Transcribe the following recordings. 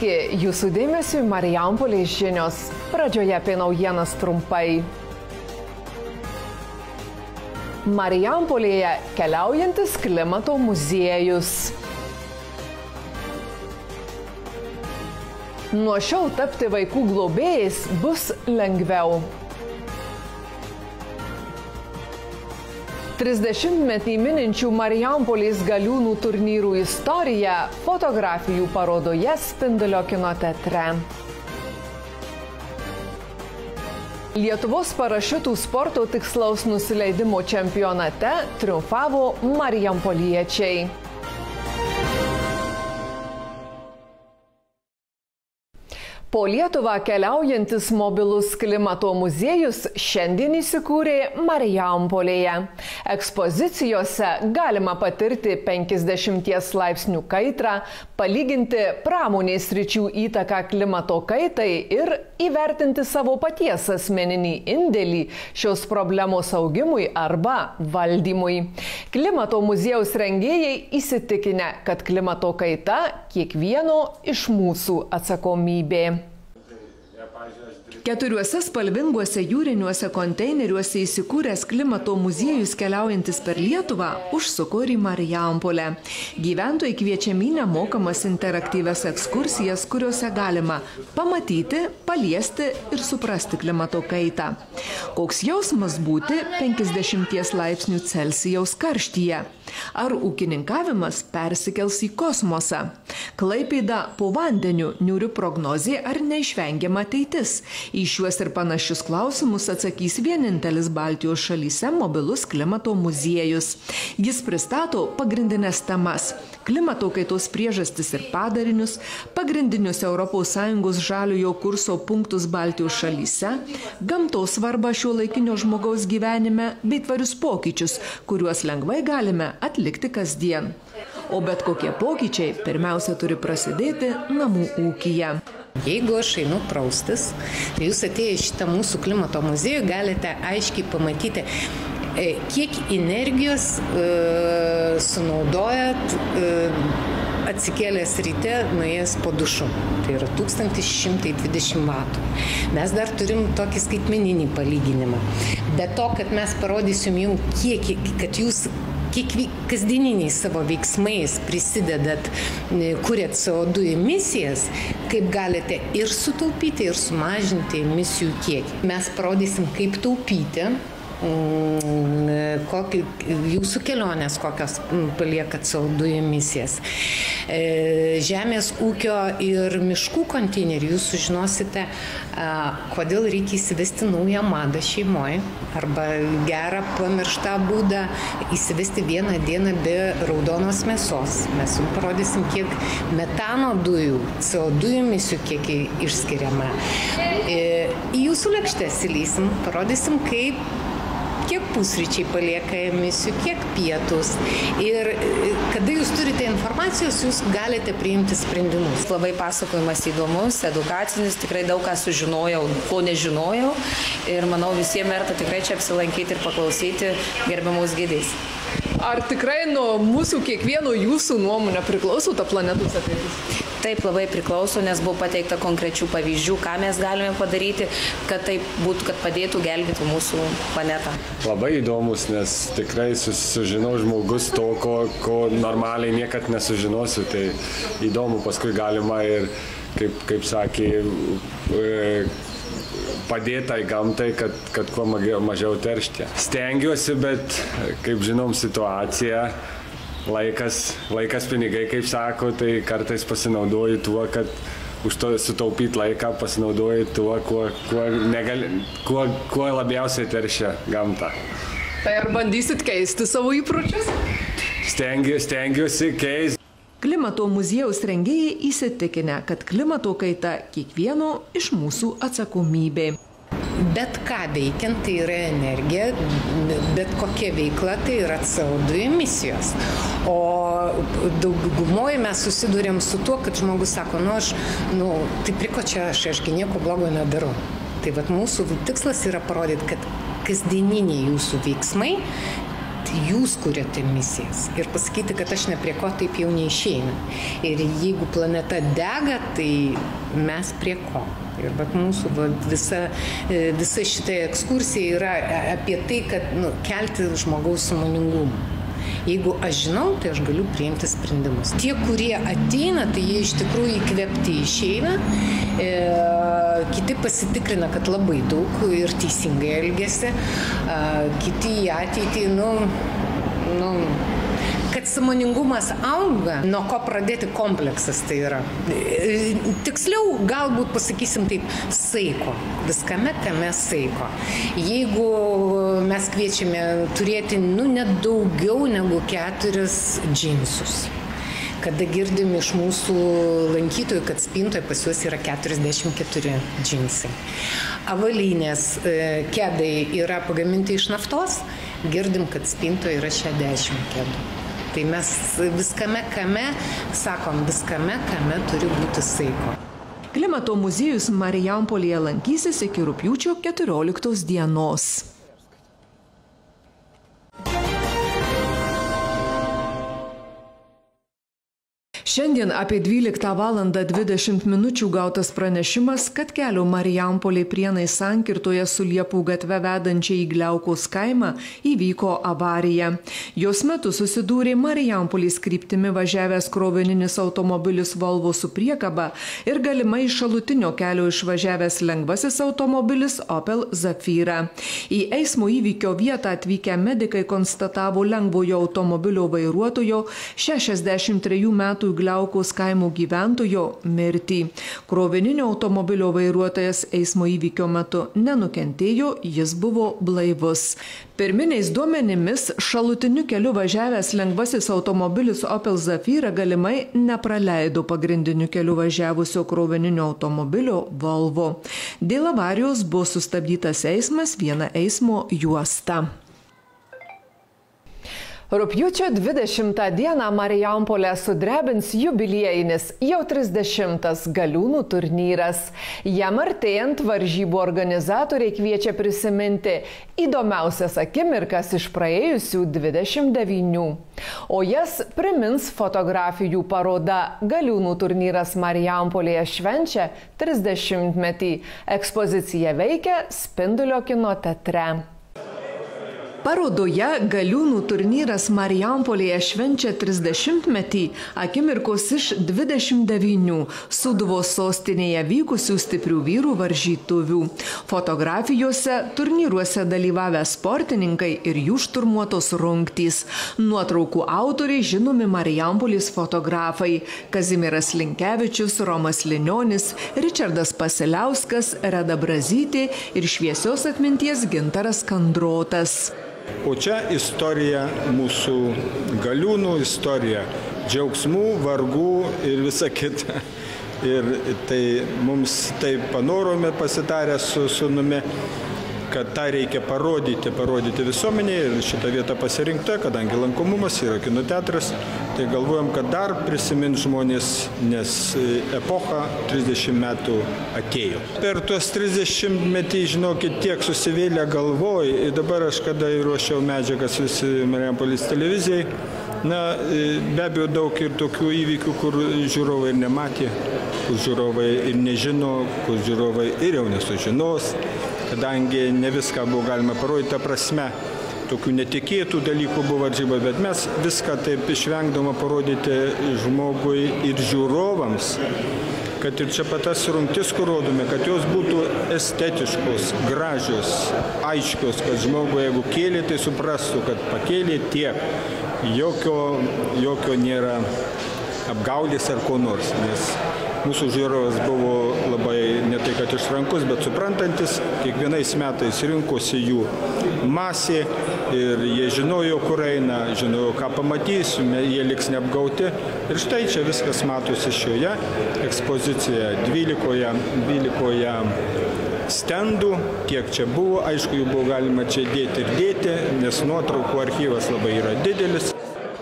Sveiki, jūsų dėmesio Marijampolės žinios. Pradžioje apie naujienas trumpai. Marijampolėje keliaujantis klimato muziejus. Nuo šiol tapti vaikų globėjais bus lengviau. 30-metį mininčių Marijampolės galiūnų turnyrų istoriją fotografijų parodoje Spindulio kino teatre. Lietuvos parašiutų sporto tikslaus nusileidimo čempionate triumfavo Marijampoliečiai. Po Lietuvą keliaujantis mobilus klimato muziejus šiandien įsikūrė Marijampolėje. Ekspozicijose galima patirti 50 laipsnių kaitrą, palyginti pramonės ryčių įtaką klimato kaitai ir įvertinti savo paties asmeninį indėlį šios problemos augimui arba valdymui. Klimato muziejaus rengėjai įsitikinę, kad klimato kaita kiekvieno iš mūsų atsakomybė. Keturiuose spalvinguose jūriniuose konteineriuose įsikūręs klimato muziejus keliaujantis per Lietuvą užsuko ir į Marijampolę. Gyventojai kviečiami nemokamas interaktyves ekskursijas, kuriuose galima pamatyti, paliesti ir suprasti klimato kaitą. Koks jausmas būti 50 laipsnių Celsijaus karštyje? Ar ūkininkavimas persikels į kosmosą? Klaipėda po vandeniu niūrių prognozė ar neišvengiama ateitis? Į šiuos ir panašius klausimus atsakys vienintelis Baltijos šalyse mobilus klimato muziejus. Jis pristato pagrindinės temas - klimato kaitos priežastis ir padarinius, pagrindinius ES žaliojo kurso punktus Baltijos šalyse, gamtos svarbą šio laikinio žmogaus gyvenime bei tvarius pokyčius, kuriuos lengvai galime atlikti kasdien. O bet kokie pokyčiai pirmiausia turi prasidėti namų ūkyje. Jeigu aš einu praustis, tai jūs atėję į šitą mūsų klimato muziejų galite aiškiai pamatyti, kiek energijos e, sunaudojat e, atsikėlęs ryte, nuėjęs po dušu. Tai yra 1120 vatų. Mes dar turim tokį skaitmeninį palyginimą. Be to, kad mes parodysim jums, kiek, kad jūs kiekvi, kasdieniniais savo veiksmais prisidedat, kuriat CO2 emisijas, kaip galite ir sutaupyti, ir sumažinti emisijų kiekį. Mes parodysim, kaip taupyti kokį, jūsų kelionės, kokios palieka CO2 emisijas. Žemės ūkio ir miškų konteinerį jūs sužinosite, kodėl reikia įsivesti naują madą šeimoje arba gerą pamirštą būdą įsivesti vieną dieną be raudonos mėsos. Mes jums parodysim, kiek metano dujų, CO2 emisijų kiek išskiriama. Į jūsų lėkštės įlysim, parodysim, kaip kiek pusryčiai palieka emisijų, kiek pietus. Ir kada jūs turite informacijos, jūs galite priimti sprendimus. Labai pasakojimas įdomus, edukacinis, tikrai daug ką sužinojau, ko nežinojau. Ir manau visiems verta tikrai čia apsilankyti ir paklausyti gerbiamus gydais. Ar tikrai nuo mūsų kiekvieno jūsų nuomonė priklauso ta planetos ateitis? Taip labai priklauso, nes buvo pateikta konkrečių pavyzdžių, ką mes galime padaryti, kad taip būtų, kad padėtų gelbėti mūsų planetą. Labai įdomus, nes tikrai sužinau žmogus to, ko, ko normaliai niekad nesužinosiu. Tai įdomu, paskui galima ir, kaip, kaip sakė, padėtai gamtai, kad, kad kuo mažiau teršti. Stengiuosi, bet kaip žinom situaciją, laikas, laikas pinigai, kaip sako, tai kartais pasinaudoju tuo, kad už to sutaupyti laiką pasinaudoju tuo, kuo, kuo, negali, kuo, kuo labiausiai teršia gamtą. Tai ar bandysit keisti savo įpročius? Stengiu, stengiuosi keisti. Klimato muziejaus rengėjai įsitikinę, kad klimato kaita kiekvieno iš mūsų atsakomybė bet ką veikiant tai yra energija, bet kokia veikla tai yra CO2 emisijos. O daugumoje mes susidurėm su tuo, kad žmogus sako, nu aš, nu, tai priko čia aš, ašgi nieko blogo nedarau. Tai vad mūsų tikslas yra parodyti, kad kasdieniniai jūsų veiksmai jūs kuriate misijas ir pasakyti, kad aš ne prie ko taip jau neišeina. Ir jeigu planeta dega, tai mes prie ko. Ir bet mūsų va, visa, e, visa šita ekskursija yra apie tai, kad nu, kelti žmogaus samoningumą. Jeigu aš žinau, tai aš galiu priimti sprendimus. Tie, kurie ateina, tai jie iš tikrųjų įkvėpti išeina. E, kiti pasitikrina, kad labai daug ir teisingai elgesi. E, kiti į ateitį, nu, nu, samoningumas auga, nuo ko pradėti kompleksas tai yra. Tiksliau, galbūt pasakysim taip, saiko. Viskame tame saiko. Jeigu mes kviečiame turėti, nu, net daugiau negu keturis džinsus kada girdim iš mūsų lankytojų, kad spintoje pas juos yra 44 džinsai. Avalynės e, kedai yra pagaminti iš naftos, girdim, kad spintoje yra 60 kedų. Tai mes viskame kame, sakom, viskame kame turi būti saiko. Klimato muziejus Marijampolėje lankysis iki rūpjūčio 14 dienos. Šiandien apie 12 val. 20 minučių gautas pranešimas, kad kelio Marijampoliai prienai sankirtoje su Liepų gatve vedančia į Gliaukos kaimą įvyko avarija. Jos metu susidūrė Marijampoliais kryptimi važiavęs krovininis automobilis Volvo su priekaba ir galimai iš šalutinio kelio išvažiavęs lengvasis automobilis Opel Zafira. Į eismo įvykio vietą atvykę medikai konstatavo lengvojo automobilio vairuotojo 63 metų Gliaukos kaimo gyventojo mirtį. Krovininio automobilio vairuotojas eismo įvykio metu nenukentėjo, jis buvo blaivus. Pirminiais duomenimis šalutiniu keliu važiavęs lengvasis automobilis Opel Zafira galimai nepraleido pagrindiniu keliu važiavusio krovininio automobilio Volvo. Dėl avarijos buvo sustabdytas eismas viena eismo juosta. Rūpjūčio 20 dieną Marijampolė sudrebins jubiliejinis jau 30 galiūnų turnyras. Jam artėjant varžybų organizatoriai kviečia prisiminti įdomiausias akimirkas iš praėjusių 29. O jas primins fotografijų paroda Galiūnų turnyras Marijampolėje švenčia 30 metį. Ekspozicija veikia Spindulio kino teatre. Parodoje Galiūnų turnyras Marijampolėje švenčia 30-metį akimirkos iš 29 Suduvos sostinėje vykusių stiprių vyrų varžytuvių. Fotografijose turnyruose dalyvavę sportininkai ir jų šturmuotos rungtys. Nuotraukų autoriai žinomi Marijampolės fotografai - Kazimiras Linkevičius, Romas Linionis, Richardas Pasiliauskas, Reda Brazytė ir šviesios atminties Gintaras Kandrotas. O čia istorija mūsų galiūnų istorija. Džiaugsmų, vargų ir visa kita. Ir tai mums tai panorome pasitarę su sunumi kad tą reikia parodyti, parodyti visuomenėje ir šitą vietą pasirinkta, kadangi lankomumas yra kino teatras, tai galvojam, kad dar prisimint žmonės, nes epocha 30 metų atėjo. Per tuos 30 metį, žinokit, tiek susivėlę galvoj ir dabar aš kada ruošiau medžiagas visi Mariampolis televizijai, na, be abejo daug ir tokių įvykių, kur žiūrovai ir nematė, kur žiūrovai ir nežino, kur žiūrovai ir jau nesužinos kadangi ne viską buvo galima parodyti, ta prasme, tokių netikėtų dalykų buvo varžybos, bet mes viską taip išvengdama parodyti žmogui ir žiūrovams, kad ir čia patas rungtis, kur rodome, kad jos būtų estetiškos, gražios, aiškios, kad žmogui, jeigu kėlė, tai suprastų, kad pakėlė tiek, jokio, jokio nėra apgaudės ar ko nors, nes mūsų žiūrovas buvo labai ne tai kad išrankus, bet suprantantis, kiekvienais metais rinkosi jų masė ir jie žinojo, kur eina, žinojo, ką pamatys, jie liks neapgauti. Ir štai čia viskas matosi šioje ekspozicijoje 12, 12 stendų, kiek čia buvo, aišku, jų buvo galima čia dėti ir dėti, nes nuotraukų archyvas labai yra didelis.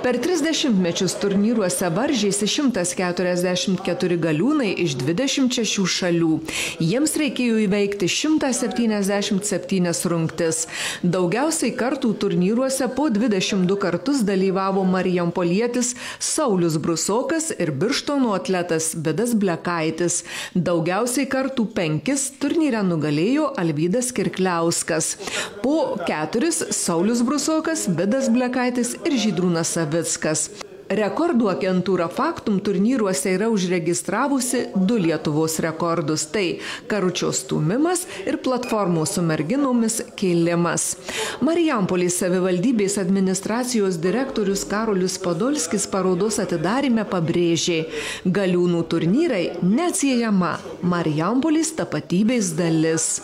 Per 30 mečius turnyruose varžėsi 144 galiūnai iš 26 šalių. Jiems reikėjo įveikti 177 rungtis. Daugiausiai kartų turnyruose po 22 kartus dalyvavo Marijampolietis Saulis Brusokas ir Birštono atletas Vidas Blekaitis. Daugiausiai kartų penkis turnyre nugalėjo Alvydas Kirkliauskas. Po keturis Saulis Brusokas, Vidas Blekaitis ir Žydrūnas Savis. Savickas. Rekordų agentūra Faktum turnyruose yra užregistravusi du Lietuvos rekordus - tai karučio stumimas ir platformos su merginomis kėlimas. Marijampolės savivaldybės administracijos direktorius Karolis Podolskis parodos atidarime pabrėžė, galiūnų turnyrai neatsiejama Marijampolės tapatybės dalis.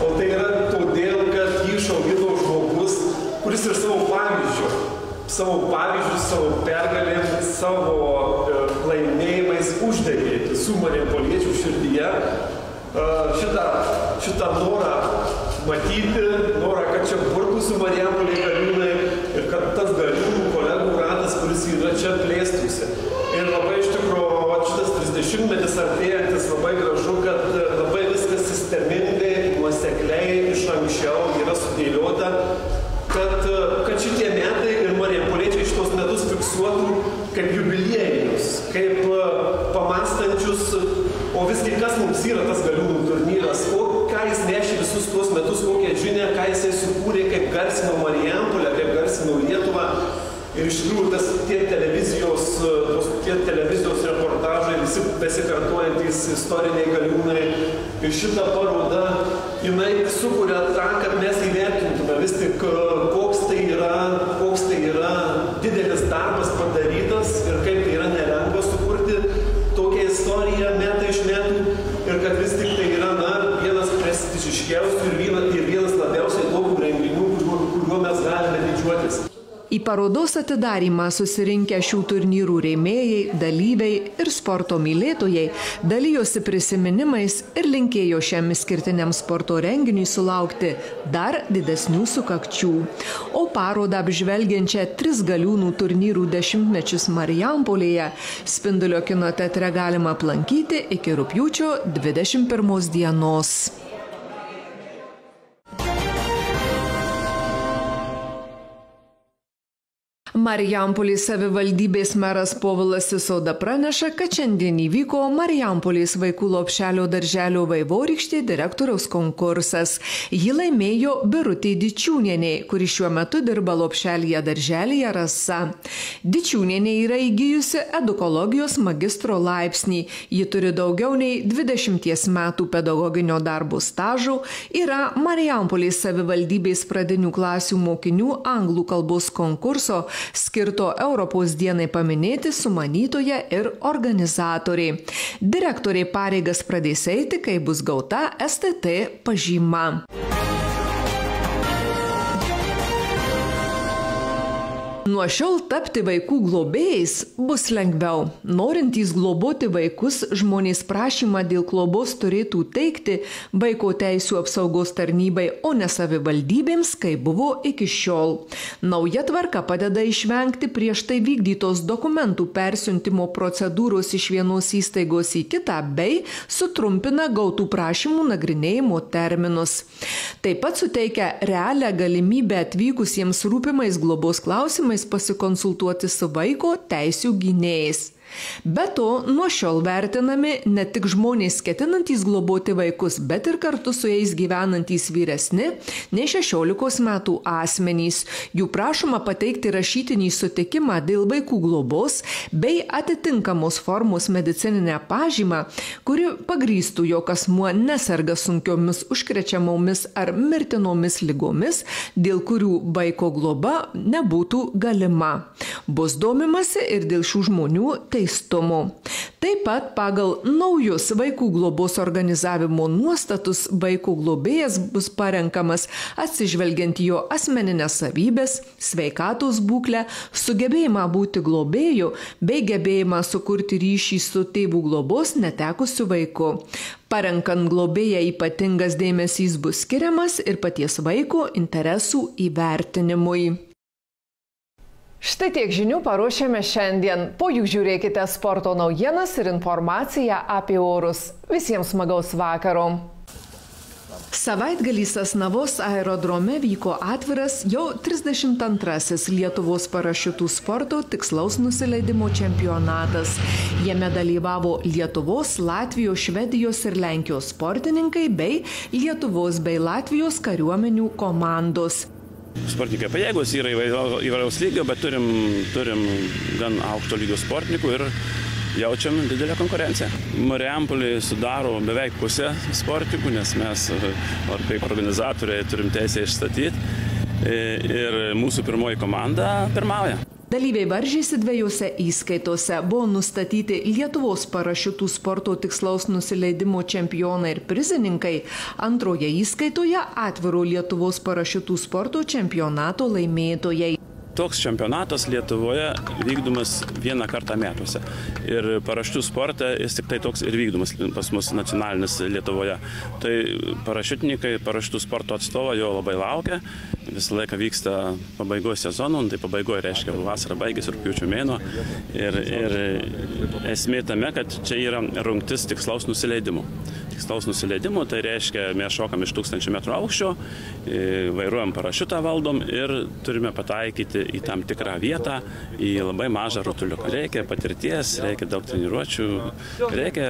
O tai yra todėl, kad jį išaugino žmogus, kuris ir savo pavyzdžių savo pavyzdžių, savo pergalėm, savo e, laimėjimais uždegė visų marijampoliečių širdyje e, šitą, šitą norą matyti, norą, kad čia burtųsi Marijampoliai galiūnai ir kad tas galiūnų kolegų ratas, kuris yra čia plėstųsi. Ir labai iš tikrųjų šitas 30 metis artėjantis labai gražu, kad labai viskas sistemingai, nuosekliai iš anksčiau yra sudėliota, kad, kad šitie metai marijampoliečiai šitos metus fiksuotų kaip jubiliejinius, kaip e, pamastančius, o visgi kas mums yra tas galiūnų turnyras, o ką jis nešė visus tuos metus, kokią žinią, ką jisai sukūrė, kaip garsino Marijampolę, kaip garsino Lietuvą. Ir iš tikrųjų tas tie televizijos, tos, tie televizijos reportažai, visi besikartuojantis istoriniai galiūnai ir šita paroda, jinai sukuria tą, kad mes įvertintume vis tik, koks tai yra, koks tai yra didelis darbas padarytas ir kaip tai yra nelengva sukurti tokią istoriją metai iš metų ir kad vis tik tai yra na, vienas prestižiškiausių ir vienas, ir vienas labiausiai daug renginių, kuriuo, kuriuo mes galime didžiuotis. Į parodos atidarimą susirinkę šių turnyrų rėmėjai, dalyviai ir sporto mylėtojai dalyjosi prisiminimais ir linkėjo šiam skirtiniam sporto renginiui sulaukti dar didesnių sukakčių. O parodą apžvelgiančią tris galiūnų turnyrų dešimtmečius Marijampolėje Spindulio kino teatre galima aplankyti iki rūpjūčio 21 dienos. Marijampolės savivaldybės meras Povilas Sisoda praneša, kad šiandien įvyko Marijampolės vaikų lopšelio darželio vaivorykštė direktoriaus konkursas. Jį laimėjo Birutė Dičiūnienė, kuri šiuo metu dirba lopšelėje darželėje Rasa. Dičiūnienė yra įgyjusi edukologijos magistro laipsnį. Ji turi daugiau nei 20 metų pedagoginio darbo stažų, yra Marijampolės savivaldybės pradinių klasių mokinių anglų kalbos konkurso skirto Europos dienai paminėti sumanytoje ir organizatoriai. Direktoriai pareigas pradės eiti, kai bus gauta STT pažyma. Nuo šiol tapti vaikų globėjais bus lengviau. Norintys globoti vaikus, žmonės prašymą dėl globos turėtų teikti vaiko teisų apsaugos tarnybai, o ne savivaldybėms, kaip buvo iki šiol. Nauja tvarka padeda išvengti prieš tai vykdytos dokumentų persiuntimo procedūros iš vienos įstaigos į kitą bei sutrumpina gautų prašymų nagrinėjimo terminus. Taip pat suteikia realią galimybę atvykusiems rūpimais globos klausimais pasikonsultuoti su vaiko teisų gynėjais. Be to, nuo šiol vertinami ne tik žmonės ketinantys globoti vaikus, bet ir kartu su jais gyvenantys vyresni nei 16 metų asmenys. Jų prašoma pateikti rašytinį sutikimą dėl vaikų globos bei atitinkamos formos medicininę pažymą, kuri pagrystų, jog asmuo neserga sunkiomis užkrečiamomis ar mirtinomis lygomis, dėl kurių vaiko globa nebūtų galima. Bus domimasi ir dėl šių žmonių teistumu. Taip pat pagal naujus vaikų globos organizavimo nuostatus vaikų globėjas bus parenkamas atsižvelgiant jo asmeninės savybės, sveikatos būklę, sugebėjimą būti globėju bei gebėjimą sukurti ryšį su tėvų globos netekusiu vaiku. Parenkant globėją ypatingas dėmesys bus skiriamas ir paties vaiko interesų įvertinimui. Štai tiek žinių paruošėme šiandien. Po jų žiūrėkite sporto naujienas ir informaciją apie orus. Visiems smagaus vakaro. Savaitgalį Sasnavos aerodrome vyko atviras jau 32-asis Lietuvos parašiutų sporto tikslaus nusileidimo čempionatas. Jame dalyvavo Lietuvos, Latvijos, Švedijos ir Lenkijos sportininkai bei Lietuvos bei Latvijos kariuomenių komandos sportininkai pajėgus, yra įvairaus lygio, bet turim, turim gan aukšto lygio sportininkų ir jaučiam didelę konkurenciją. Mariampolį sudaro beveik pusę sportininkų, nes mes, ar kaip organizatoriai, turim teisę išstatyti. Ir mūsų pirmoji komanda pirmauja. Dalyviai varžėsi dviejose įskaitose. Buvo nustatyti Lietuvos parašiutų sporto tikslaus nusileidimo čempionai ir prizininkai. Antroje įskaitoje atviro Lietuvos parašiutų sporto čempionato laimėtojai toks čempionatas Lietuvoje vykdomas vieną kartą metuose. Ir paraštų sporte jis tik tai toks ir vykdomas pas mus nacionalinis Lietuvoje. Tai parašiutininkai, paraštų sporto atstovo jo labai laukia. Visą laiką vyksta pabaigos sezonų, tai pabaigoje reiškia vasara baigėsi rūpiučio mėno. Ir, ir esmė tame, kad čia yra rungtis tikslaus nusileidimo tikslaus nusileidimo, tai reiškia, mes šokam iš 1000 metrų aukščio, vairuojam parašiutą valdom ir turime pataikyti į tam tikrą vietą, į labai mažą rutuliuką. Reikia patirties, reikia daug treniruočių, reikia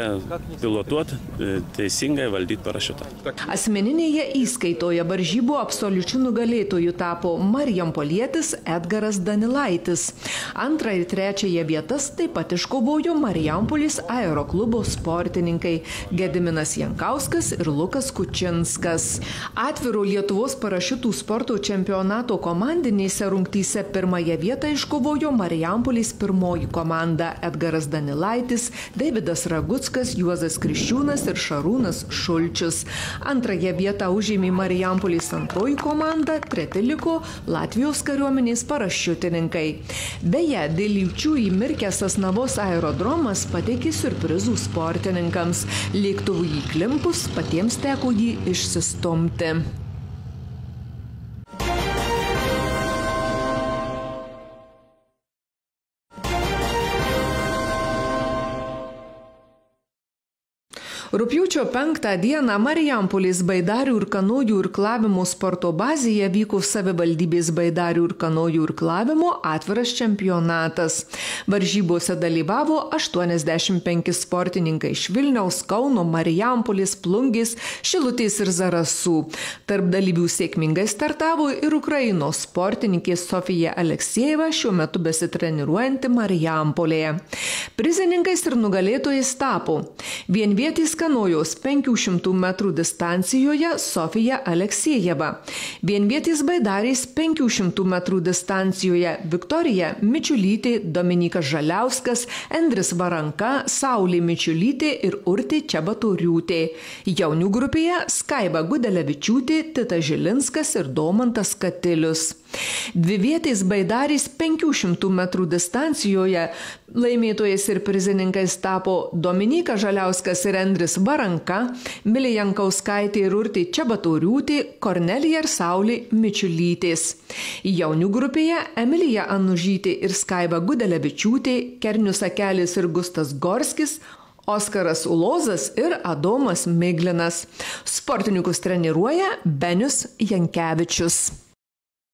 pilotuoti e, teisingai valdyti parašiutą. Asmeninėje įskaitoje varžybų absoliučių nugalėtojų tapo Marijam Polietis Edgaras Danilaitis. Antrą ir trečiąją vietas taip pat iškovojo Marijampolis aeroklubo sportininkai Gediminas Jankauskas ir Lukas Kučinskas. Atviro Lietuvos parašiutų sporto čempionato komandinėse rungtyse pirmąją vietą iškovojo Marijampolis pirmoji komanda Edgaras Danilaitis, Davidas Ragutskas, Juozas Kriščiūnas ir Šarūnas Šulčius. Antrąją vietą užėmė Marijampolis antroji komanda, treti liko Latvijos kariuomenės parašiutininkai. Beje, dėl liučių įmirkęs Asnavos aerodromas pateikė surprizų sportininkams. Lėktuvų į įklimpus patiems teko jį išsistumti. Rūpiučio 5 dieną Marijampolės baidarių ir kanojų irklavimo sporto bazėje vyko savivaldybės baidarių ir kanojų irklavimo atviras čempionatas. Varžybose dalyvavo 85 sportininkai iš Vilniaus, Kauno, Marijampolės, Plungės, Šilutės ir Zarasų. Tarp dalyvių sėkmingai startavo ir Ukrainos sportininkė Sofija Aleksejeva, šiuo metu besitreniruojanti Marijampolėje. Prizininkais ir nugalėtojais tapo vienvietis Kanojos 500 metrų distancijoje Sofija Aleksejeva, vienvietis baidarys 500 metrų distancijoje Viktorija Mičiulytė, Dominikas Žaliauskas, Endris Varanka, Saulė Mičiulytė ir Urtė Čebatoriūtė. Jaunių grupėje Skaiba Gudelevičiūtė, Tita Žilinskas ir Domantas Katilius. Dvivietės baidarys 500 metrų distancijoje laimėtojais ir prizininkais tapo Dominika Žaliauskas ir Endris Baranka, Milė Jankauskaitė ir Urtė Čebatoriūtė, Kornelija ir Saulė Mičiulytės. Jaunių grupėje Emilija Anužytė ir Skaiba Gudelevičiūtė, Kernius Akelis ir Gustas Gorskis, Oskaras Ulozas ir Adomas Miglinas. Sportininkus treniruoja Benius Jankevičius.